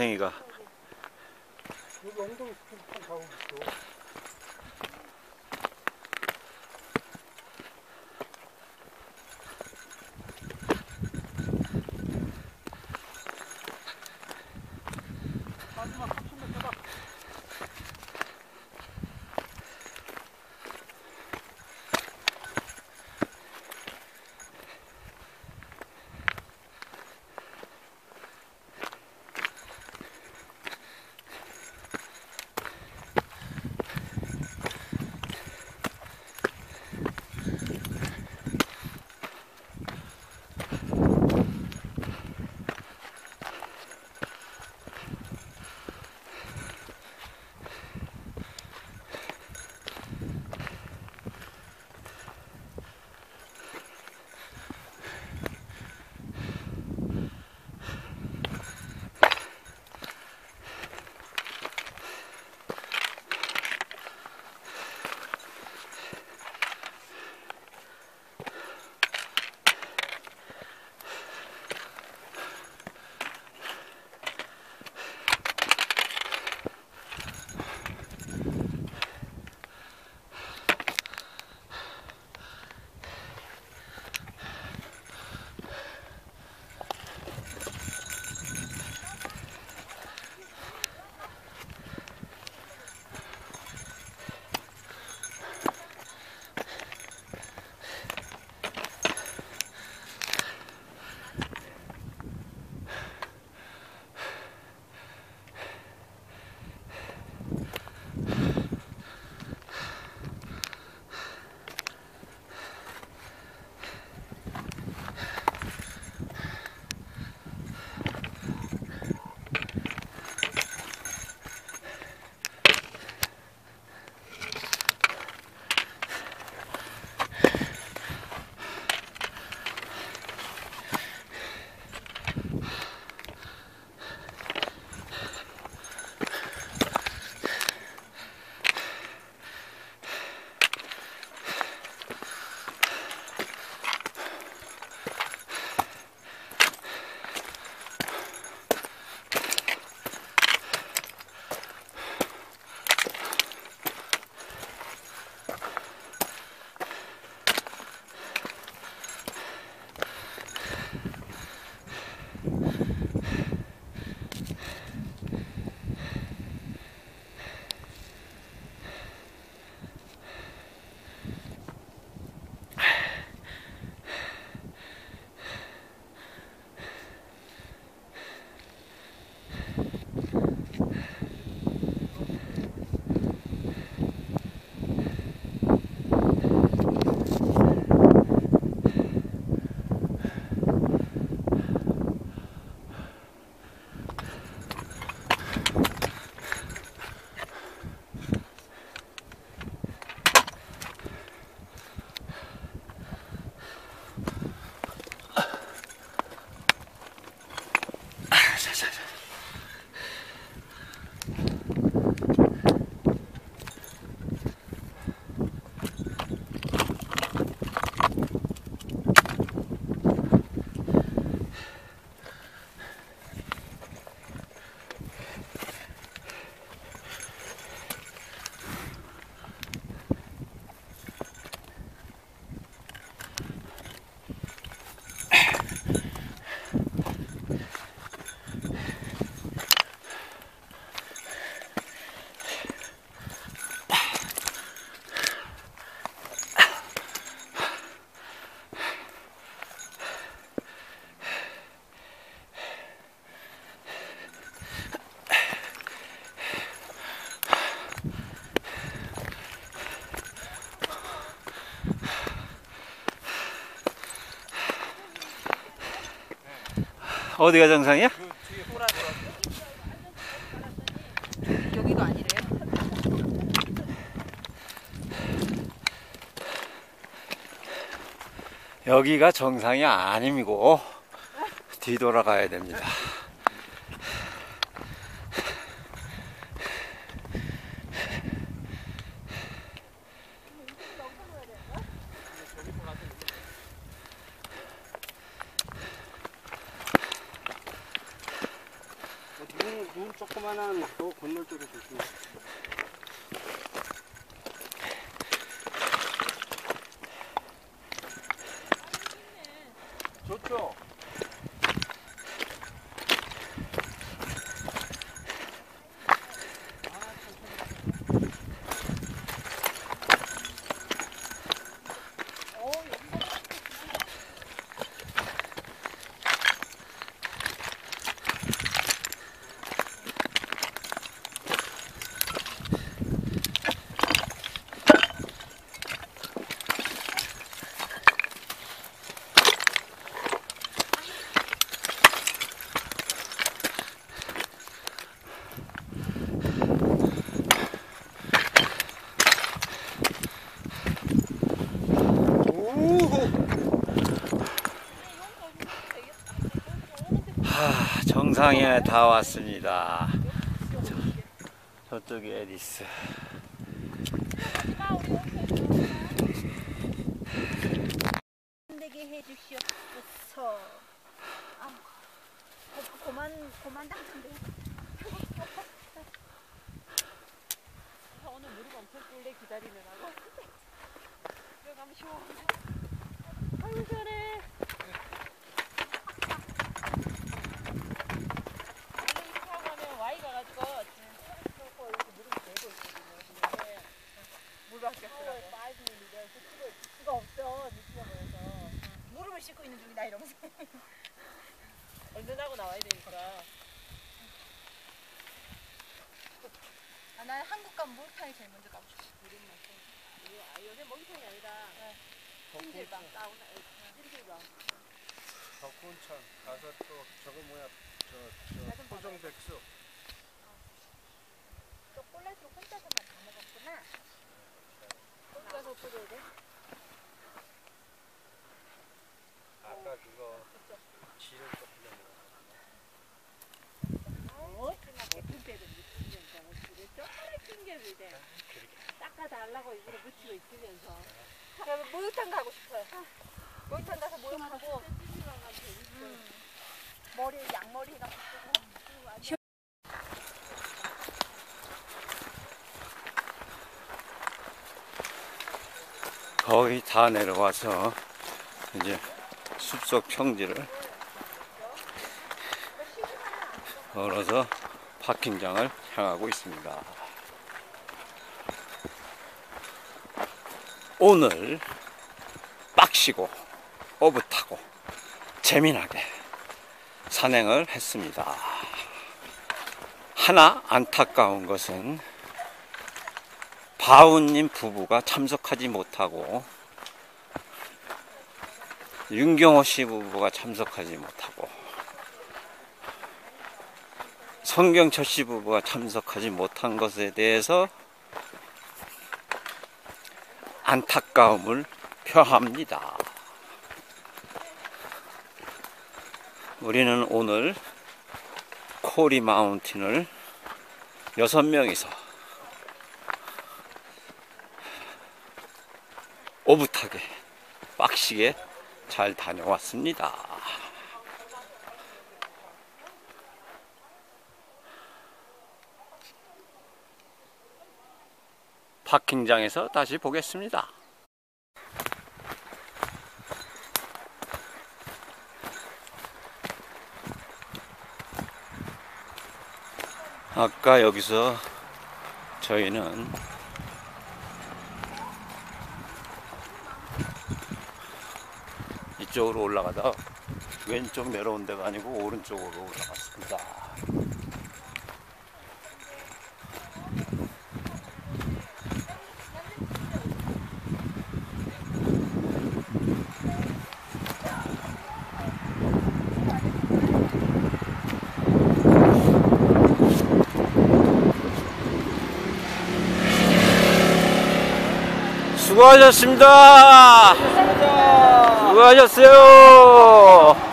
댕이가. 여기 엉덩이 스킨 가고 있어. 어디가 정상이야? 여기가 아니래요? 여기가 정상이 아니고 뒤돌아가야 됩니다. 조그만한 또 건널 쪽에 조심. 좋죠. 하, 정상에 다 왔습니다. 저, 저쪽이 에디스. 내게 해주시옵소서. 아, 고, 고만 고만 당첨돼. 오늘 무릎 엄청 꿇래 기다리느라고. 들어가면 시원해. 아유 잘해. 하면 Y 가가지고 물 바뀌었더라고. 수가 없어. 늦게 보여서. 무릎을 씻고 있는 중이다 이러면서. 얼른 하고 나와야 되니까. 아, 난 한국 가면 목욕탕이 제일 먼저 가고 싶어. 아, 요새 목욕탕이 아니라 찜질방, 사우나, 찜질방. 덕분천 가서 또 저거 뭐야 저, 저 토종백숙 또 꼴레스로 혼자서만 다 먹었구나. 혼자서 끓여야 돼? 아까 그거 지를 또 빌려 어? 때도 묻히면서 그랬죠? 핑계를 대. 닦아달라고 일부러 묻히고 있으면서. 그럼 목욕탕 가고 싶어요. 목욕탕 가서 목욕하고. 음. 머리 양머리 해가지고. 거의 다 내려와서 이제 숲속 평지를 걸어서 파킹장을 향하고 있습니다. 오늘 빡시고 오붓하고 재미나게 산행을 했습니다. 하나 안타까운 것은 바우님 부부가 참석하지 못하고 윤경호 씨 부부가 참석하지 못하고 성경철 씨 부부가 참석하지 못한 것에 대해서 안타까움을 표합니다. 우리는 오늘 코리 마운틴을 여섯 명이서 오붓하게 빡시게 잘 다녀왔습니다. 파킹장에서 다시 보겠습니다. 아까 여기서 저희는 이쪽으로 올라가다 왼쪽 내려온 데가 아니고 오른쪽으로 올라갔습니다. 수고하셨습니다. 수고하셨어요.